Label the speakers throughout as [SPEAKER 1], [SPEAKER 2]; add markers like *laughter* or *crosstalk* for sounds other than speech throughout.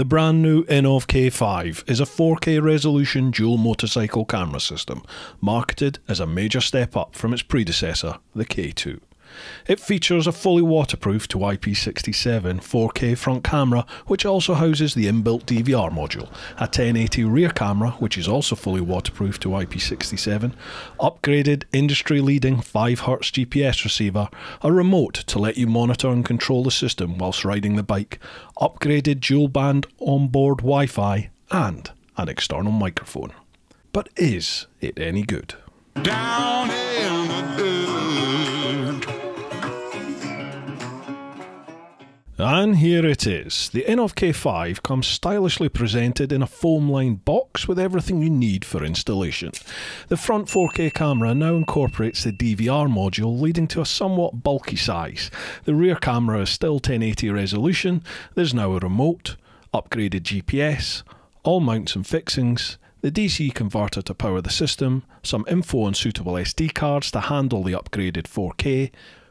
[SPEAKER 1] The brand new INNOVV K5 is a 4K resolution dual motorcycle camera system, marketed as a major step up from its predecessor, the K2. It features a fully waterproof to IP67 4K front camera, which also houses the inbuilt DVR module, a 1080 rear camera, which is also fully waterproof to IP67, upgraded industry leading 5Hz GPS receiver, a remote to let you monitor and control the system whilst riding the bike, upgraded dual band onboard Wi Fi, and an external microphone. But is it any good? Down And here it is. The INNOVV K5 comes stylishly presented in a foam lined box with everything you need for installation. The front 4K camera now incorporates the DVR module, leading to a somewhat bulky size. The rear camera is still 1080 resolution, there's now a remote, upgraded GPS, all mounts and fixings, the DC converter to power the system, some info on suitable SD cards to handle the upgraded 4K,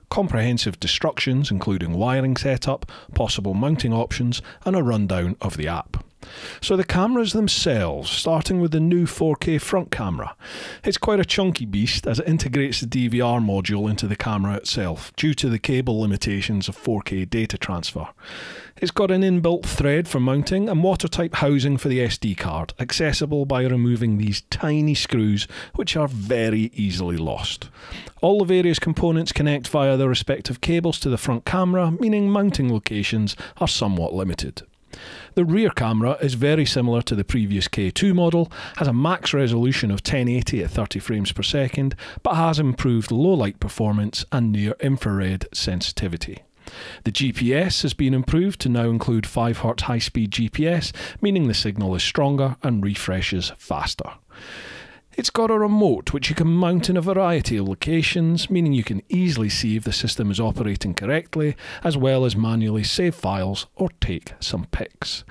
[SPEAKER 1] comprehensive instructions including wiring setup, possible mounting options, and a rundown of the app. So the cameras themselves, starting with the new 4K front camera. It's quite a chunky beast as it integrates the DVR module into the camera itself due to the cable limitations of 4K data transfer. It's got an inbuilt thread for mounting and watertight housing for the SD card, accessible by removing these tiny screws which are very easily lost. All the various components connect via their respective cables to the front camera, meaning mounting locations are somewhat limited. The rear camera is very similar to the previous K2 model, has a max resolution of 1080 at 30 frames per second, but has improved low light performance and near infrared sensitivity. The GPS has been improved to now include 5Hz high speed GPS, meaning the signal is stronger and refreshes faster. It's got a remote which you can mount in a variety of locations, meaning you can easily see if the system is operating correctly, as well as manually save files or take some pics.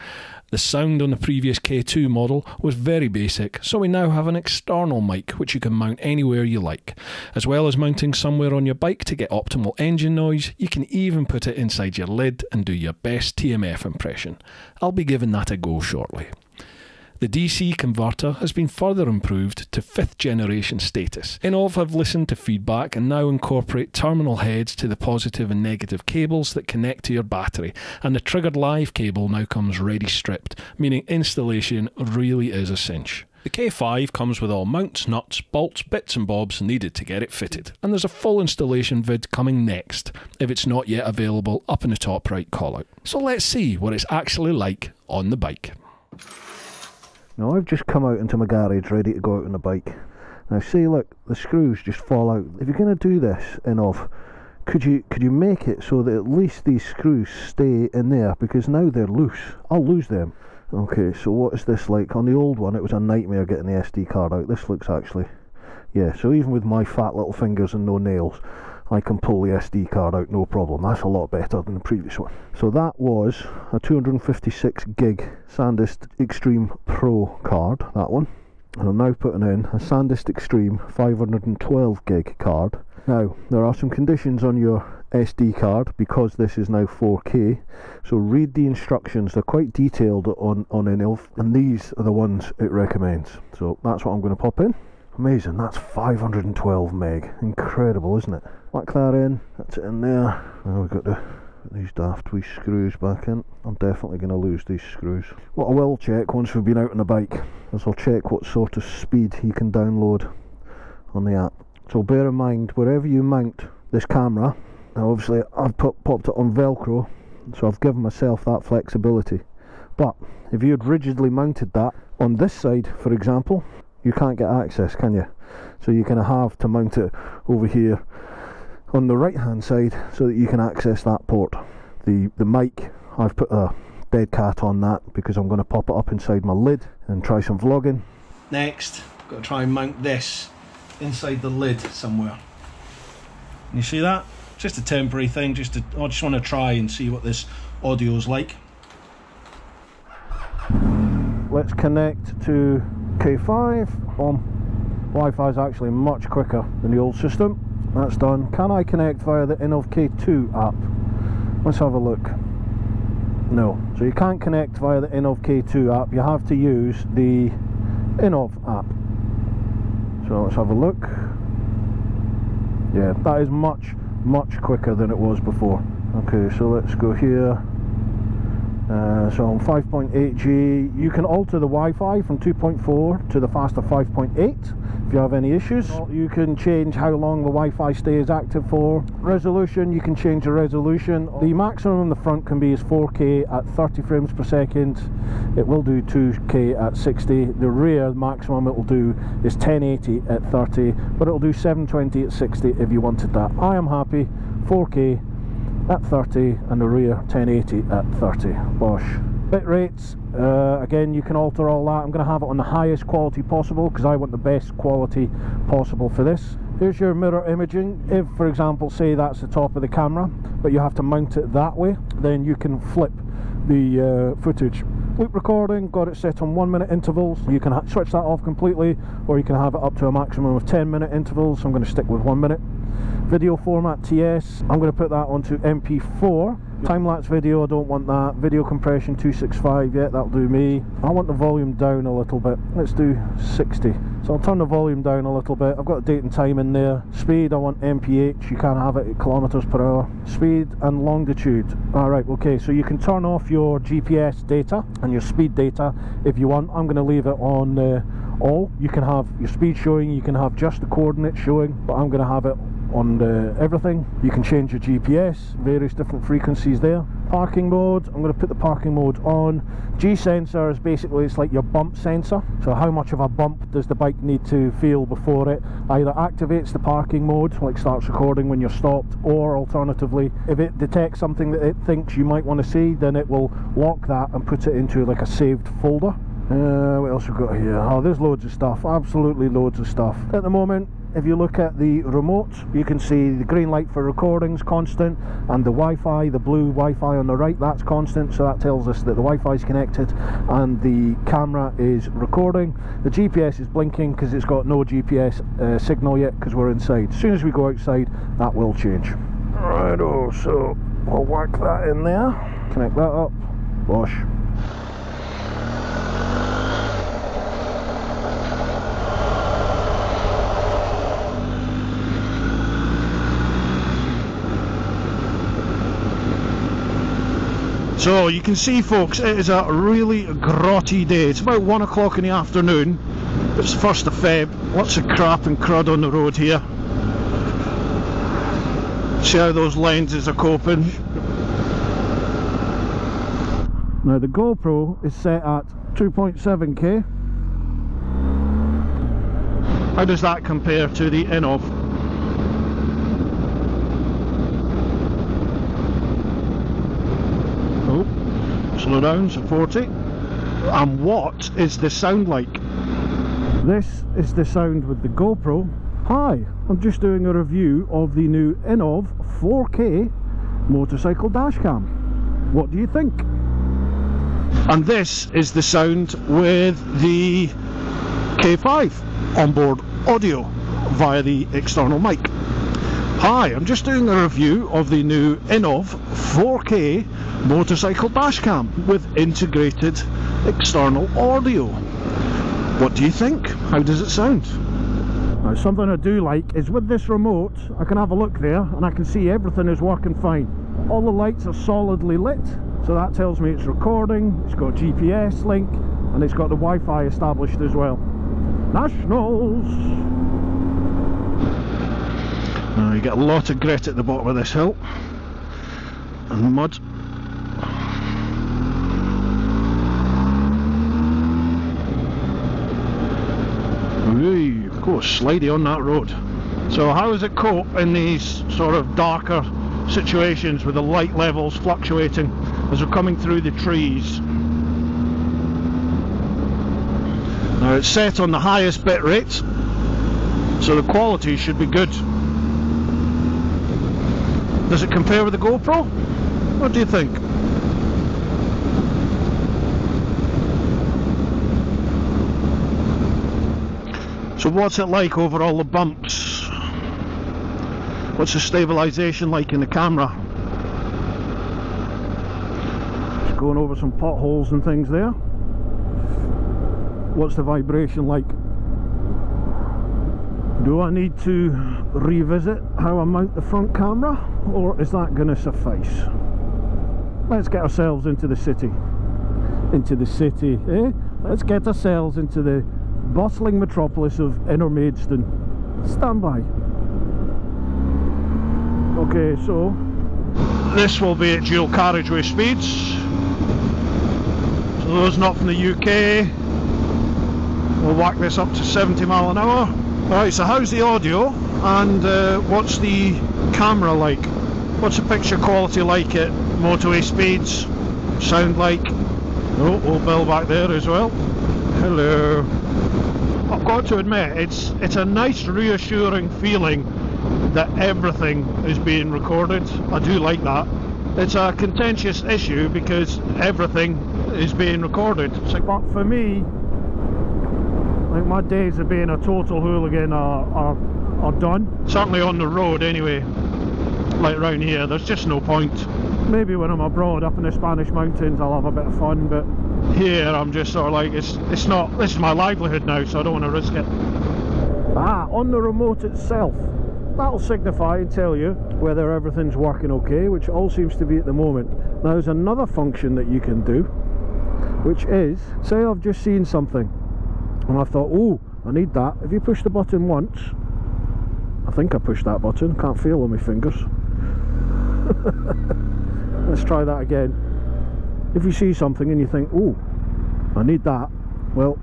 [SPEAKER 1] The sound on the previous K2 model was very basic, so we now have an external mic which you can mount anywhere you like. As well as mounting somewhere on your bike to get optimal engine noise, you can even put it inside your lid and do your best TMF impression. I'll be giving that a go shortly. The DC converter has been further improved to fifth generation status. INNOVV have listened to feedback and now incorporate terminal heads to the positive and negative cables that connect to your battery, and the triggered live cable now comes ready stripped, meaning installation really is a cinch. The K5 comes with all mounts, nuts, bolts, bits and bobs needed to get it fitted, and there's a full installation vid coming next, if it's not yet available up in the top right callout. So let's see what it's actually like on the bike.
[SPEAKER 2] Now I've just come out into my garage ready to go out on the bike. Now see look, the screws just fall out. If you're to do this INNOVV, could you could you make it so that at least these screws stay in there because now they're loose. I'll lose them. Okay, so what is this like? On the old one it was a nightmare getting the SD card out. This looks actually yeah, so even with my fat little fingers and no nails, I can pull the SD card out no problem. That's a lot better than the previous one. So that was a 256 gig SanDisk Extreme Pro card, that one. And I'm now putting in a SanDisk Extreme 512 gig card. Now, there are some conditions on your SD card because this is now 4K. So read the instructions, they're quite detailed on, on INNOVV, and these are the ones it recommends. So that's what I'm going to pop in. Amazing, that's 512 meg. Incredible, isn't it? Whack that in, that's it in there. Now we've got to put these daft wee screws back in. I'm definitely going to lose these screws. What I will check once we've been out on the bike is I'll check what sort of speed you can download on the app. So bear in mind, wherever you mount this camera, now obviously I've put, popped it on Velcro, so I've given myself that flexibility. But if you had rigidly mounted that on this side, for example, you can't get access can you? So you're going to have to mount it over here on the right hand side so that you can access that port. The the mic I've put a dead cat on that because I'm going to pop it up inside my lid and try some vlogging.
[SPEAKER 1] Next got to try and mount this inside the lid somewhere. You see that? Just a temporary thing just to I just want to try and see what this audio's like.
[SPEAKER 2] Let's connect to K5 boom um, Wi-Fi is actually much quicker than the old system that's done can I connect via the INNOVV K2 app let's have a look No. So you can't connect via the INNOVV K2 app. You have to use the INNOVV app. So let's have a look. Yeah, that is much, much quicker than it was before. Okay, so let's go here. Uh, so on 5.8G, you can alter the Wi-Fi from 2.4 to the faster 5.8 if you have any issues. You can change how long the Wi-Fi stays active for. Resolution, you can change the resolution. The maximum on the front can be is 4K at 30 frames per second. It will do 2K at 60. The rear maximum it will do is 1080 at 30, but it will do 720 at 60 if you wanted that. I am happy. 4K at 30 and the rear 1080 at 30 Bosch bit rates uh, again you can alter all that. I'm going to have it on the highest quality possible because I want the best quality possible for this. Here's your mirror imaging. If for example say that's the top of the camera but you have to mount it that way then you can flip the uh, footage loop recording got it set on one minute intervals. You can switch that off completely or you can have it up to a maximum of 10 minute intervals. So I'm going to stick with one minute. Video format TS I'm going to put that onto MP4 time-lapse video I don't want that. Video compression 265 yeah that'll do me. I want the volume down a little bit. Let's do 60 so I'll turn the volume down a little bit. I've got date and time in there. Speed I want MPH you can't have it at kilometers per hour. Speed and longitude. Alright okay so you can turn off your GPS data and your speed data if you want. I'm going to leave it on uh, all. You can have your speed showing you can have just the coordinates showing but I'm going to have it on the, everything. You can change your GPS, various different frequencies there. Parking mode, I'm going to put the parking mode on. G-sensor is basically, it's like your bump sensor. So how much of a bump does the bike need to feel before it either activates the parking mode, like starts recording when you're stopped, or alternatively, if it detects something that it thinks you might want to see, then it will lock that and put it into like a saved folder. Uh, what else we've got here? Oh, there's loads of stuff, absolutely loads of stuff. At the moment, if you look at the remote you can see the green light for recordings constant and the Wi-Fi the blue Wi-Fi on the right that's constant. So that tells us that the Wi-Fi is connected and the camera is recording. The GPS is blinking because it's got no GPS uh, signal yet because we're inside. As soon as we go outside that will change. Right oh so we'll whack that in there. Connect that up. Bosch So you can see folks, it is a really grotty day. It's about one o'clock in the afternoon. It's the 1st of Feb. Lots of crap and crud on the road here. See how those lenses are coping. Now the GoPro is set at 2.7k. How does that compare to the INNOVV? Slow down to 40 and what is the sound like? This is the sound with the GoPro. Hi I'm just doing a review of the new INNOVV 4K motorcycle dashcam what do you think? And this is the sound with the K5 onboard audio via the external mic Hi, I'm just doing a review of the new INNOVV 4K motorcycle dashcam with integrated external audio. What do you think? How does it sound? Now, something I do like is with this remote, I can have a look there and I can see everything is working fine. All the lights are solidly lit, so that tells me it's recording, it's got GPS link, and it's got the Wi-Fi established as well. Nationals! Now you get a lot of grit at the bottom of this hill and mud. Ooh, of course, slidey on that road. So how does it cope in these sort of darker situations with the light levels fluctuating as we're coming through the trees? Now it's set on the highest bit rate, so the quality should be good. Does it compare with the GoPro? What do you think? So what's it like over all the bumps? What's the stabilisation like in the camera? It's going over some potholes and things there. What's the vibration like? Do I need to revisit how I mount the front camera or is that going to suffice? Let's get ourselves into the city. Into the city, eh? Let's get ourselves into the bustling metropolis of Inner Maidstone. Stand by. Okay, so this will be at dual carriageway speeds. So those not from the UK, we'll whack this up to 70 mile an hour. Right, so how's the audio and uh, what's the camera like? What's the picture quality like at motorway speeds? Sound like? Oh, old Bill back there as well. Hello. I've got to admit, it's it's a nice reassuring feeling that everything is being recorded. I do like that. It's a contentious issue because everything is being recorded. But for me, like my days of being a total hooligan are, are, are done. Certainly on the road anyway, like around here, there's just no point. Maybe when I'm abroad up in the Spanish mountains I'll have a bit of fun, but here I'm just sort of like, it's, it's not, this is my livelihood now, so I don't want to risk it. Ah, on the remote itself, that'll signify and tell you whether everything's working okay, which all seems to be at the moment. Now there's another function that you can do, which is, say I've just seen something, and I thought, oh, I need that. If you push the button once, I think I pushed that button, can't feel on my fingers. *laughs* Let's try that again. If you see something and you think, oh, I need that, well,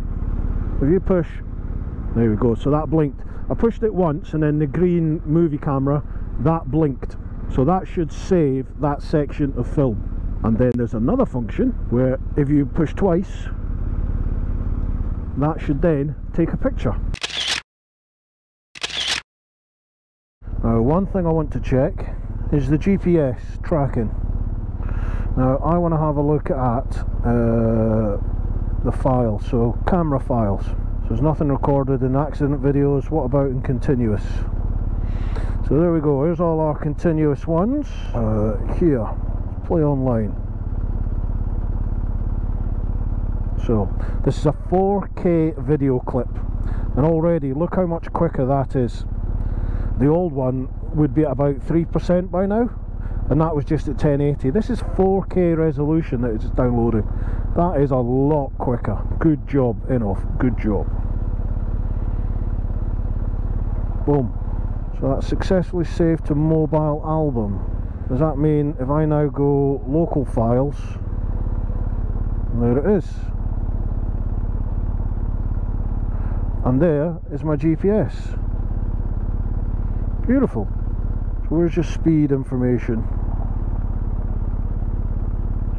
[SPEAKER 2] if you push, there we go, so that blinked. I pushed it once and then the green movie camera, that blinked. So that should save that section of film. And then there's another function where if you push twice, that should then take a picture. Now one thing I want to check is the GPS tracking. Now I want to have a look at uh, the file, so camera files. So there's nothing recorded in accident videos, what about in continuous? So there we go, here's all our continuous ones. Uh, here, play online. So this is a 4K video clip and already look how much quicker that is. The old one would be at about 3% by now and that was just at 1080. This is 4K resolution that it's downloading. That is a lot quicker. Good job, INNOVV. Good job. Boom. So that's successfully saved to mobile album. Does that mean if I now go local files, there it is. And there is my GPS. Beautiful. So where's your speed information?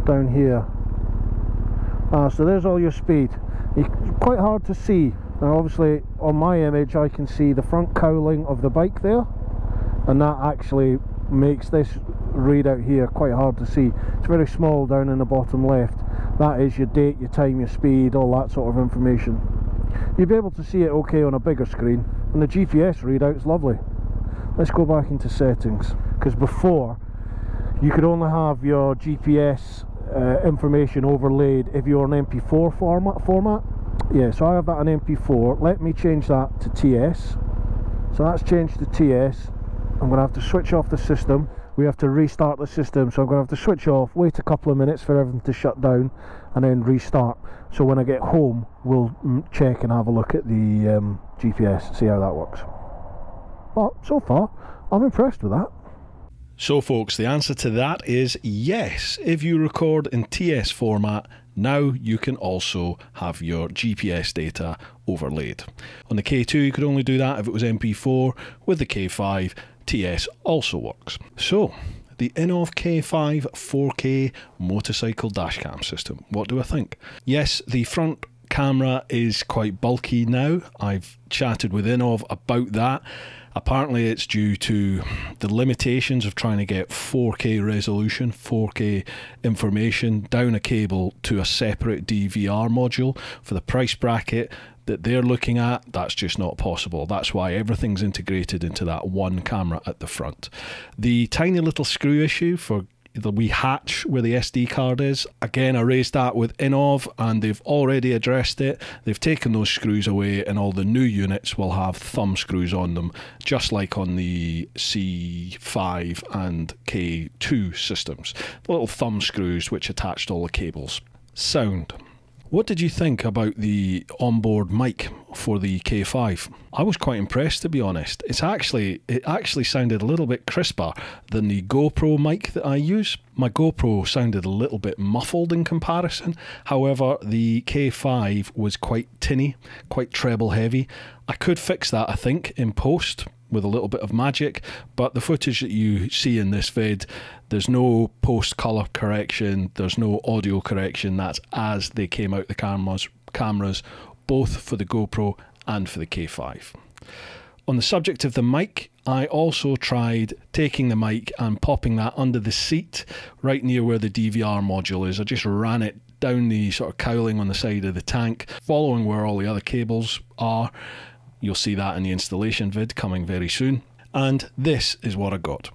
[SPEAKER 2] Down here. Ah, so there's all your speed. It's quite hard to see. Now obviously on my image I can see the front cowling of the bike there and that actually makes this readout here quite hard to see. It's very small down in the bottom left. That is your date, your time, your speed, all that sort of information. You'll be able to see it okay on a bigger screen and the GPS readout's lovely. Let's go back into settings because before you could only have your GPS uh, information overlaid if you're an MP4 format format. Yeah, so I have that on MP4. Let me change that to TS. So that's changed to TS. I'm going to have to switch off the system. We have to restart the system, so I'm going to have to switch off, wait a couple of minutes for everything to shut down, and then restart. So when I get home, we'll mm, check and have a look at the um, GPS, see how that works. But so far, I'm impressed with that.
[SPEAKER 1] So, folks, the answer to that is yes. If you record in TS format, now you can also have your GPS data overlaid. On the K2, you could only do that if it was MP4. With the K5, TS also works. So, the INNOVV K5 4K motorcycle dashcam system. What do I think? Yes, the front camera is quite bulky now. I've chatted with INNOVV about that. Apparently, it's due to the limitations of trying to get 4K resolution, 4K information down a cable to a separate DVR module for the price bracket that they're looking at. That's just not possible. That's why everything's integrated into that one camera at the front. The tiny little screw issue for wee hatch where the SD card is. Again, I raised that with INNOVV and they've already addressed it. They've taken those screws away and all the new units will have thumb screws on them, just like on the C5 and K2 systems. The little thumb screws which attached all the cables. Sound. What did you think about the onboard mic for the K5? I was quite impressed to be honest. It's actually it actually sounded a little bit crisper than the GoPro mic that I use. My GoPro sounded a little bit muffled in comparison. However, the K5 was quite tinny, quite treble heavy. I could fix that I think in post with a little bit of magic, but the footage that you see in this vid, there's no post color correction, there's no audio correction. That's as they came out the cameras, cameras, both for the GoPro and for the K5. On the subject of the mic, I also tried taking the mic and popping that under the seat right near where the DVR module is. I just ran it down the sort of cowling on the side of the tank, following where all the other cables are You'll see that in the installation vid coming very soon. And this is what I got.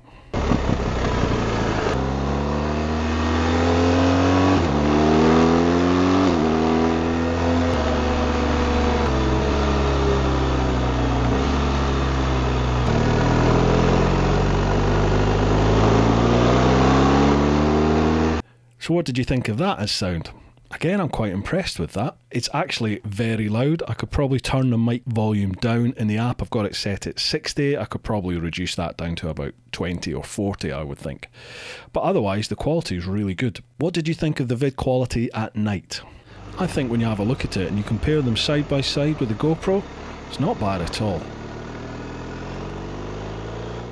[SPEAKER 1] So what did you think of that as sound? Again, I'm quite impressed with that. It's actually very loud. I could probably turn the mic volume down. In the app, I've got it set at 60. I could probably reduce that down to about 20 or 40, I would think. But otherwise, the quality is really good. What did you think of the vid quality at night? I think when you have a look at it and you compare them side by side with the GoPro, it's not bad at all.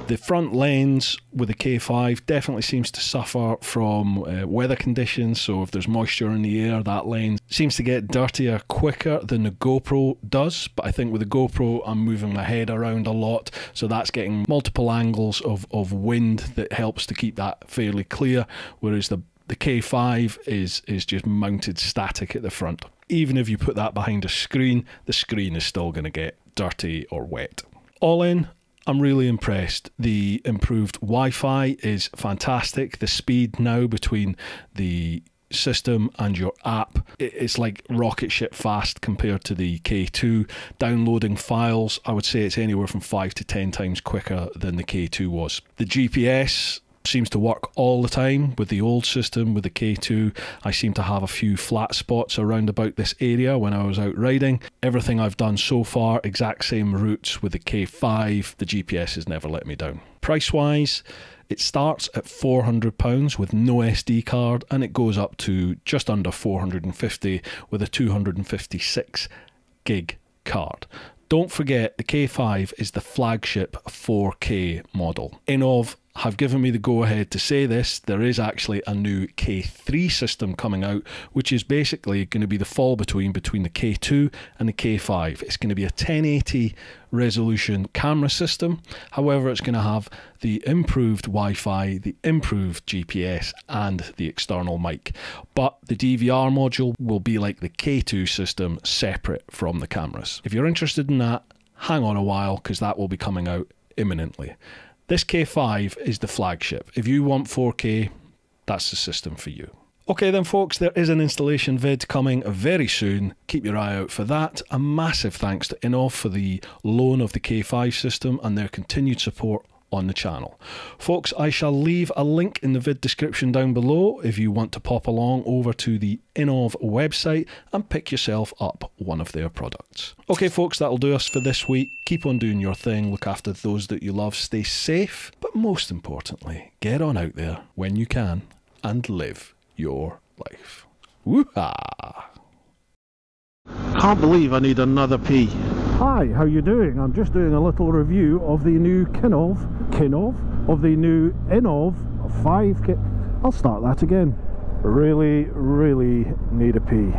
[SPEAKER 1] The front lens with the K5 definitely seems to suffer from uh, weather conditions. So, if there's moisture in the air, that lens seems to get dirtier quicker than the GoPro does. But I think with the GoPro, I'm moving my head around a lot. So, that's getting multiple angles of, of wind that helps to keep that fairly clear. Whereas the the K5 is is just mounted static at the front. Even if you put that behind a screen, the screen is still going to get dirty or wet. All in, I'm really impressed. The improved Wi Fi is fantastic. The speed now between the system and your app it's like rocket ship fast compared to the K2 downloading files I would say it's anywhere from 5 to 10 times quicker than the K2 was the GPS seems to work all the time with the old system with the K2 I seem to have a few flat spots around about this area when I was out riding everything I've done so far exact same routes with the K5 the GPS has never let me down price wise it starts at £400 with no SD card and it goes up to just under 450 with a 256 gig card. Don't forget the K5 is the flagship 4K model. INNOVV have given me the go ahead to say this. There is actually a new K3 system coming out, which is basically going to be the fall between between the K2 and the K5. It's going to be a 1080 resolution camera system. However, it's going to have the improved Wi Fi, the improved GPS, and the external mic. But the DVR module will be like the K2 system, separate from the cameras. If you're interested in that, hang on a while because that will be coming out imminently. This K5 is the flagship. If you want 4K, that's the system for you. Okay, then, folks, there is an installation vid coming very soon. Keep your eye out for that. A massive thanks to INNOVV for the loan of the K5 system and their continued support on the channel. Folks, I shall leave a link in the vid description down below if you want to pop along over to the INNOVV website and pick yourself up one of their products. Okay, folks, that'll do us for this week. Keep on doing your thing, look after those that you love, stay safe, but most importantly, get on out there when you can and live your life. Woo-ha!
[SPEAKER 2] Can't believe I need another pee. Hi, how you doing? I'm just doing a little review of the new Kinov, Kinov, of the new INNOVV 5 kit. I'll start that again. Really, really need a pee.